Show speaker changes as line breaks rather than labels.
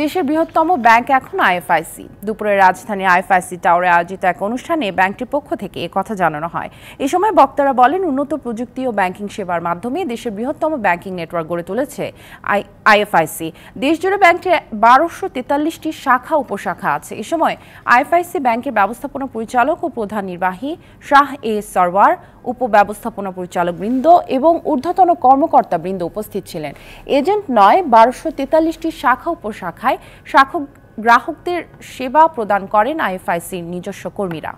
দেশের বৃহত্তম ব্যাংক এখন আইএফআইসি। দুপুরে রাজধানী আইএফআইসি টাওয়ারে আয়োজিত এক অনুষ্ঠানে ব্যাংকটির পক্ষ থেকে কথা জানানো হয়। এ সময় বক্তারা বলেন, উন্নত প্রযুক্তি ও ব্যাংকিং সেবার মাধ্যমে দেশের বৃহত্তম ব্যাংকিং নেটওয়ার্ক গড়ে তুলেছে আইএফআইসি। দেশজুড়ে ব্যাংকটির বারোশো তেতাল্লিশটি শাখা, উপশাখা আছে। এ সময় আইএফআইসি ব্যাংকের ব্যবস্থাপনা পরিচালক ও প্রধান নির্বাহী শাহ এ সরওয়ার উপব্যবস্থাপনা পরিচালক বৃন্দ এবং ঊর্ধ্বতন কর্মকর্তা বৃন্দ উপস্থিত ছিলেন। এজেন্ট নয়, বারোশো তেতাল্লিশটি শাখা উপশাখায় শাখক গ্রাহকদের সেবা প্রদান করেন আইএফআইসির নিজস্ব কর্মীরা।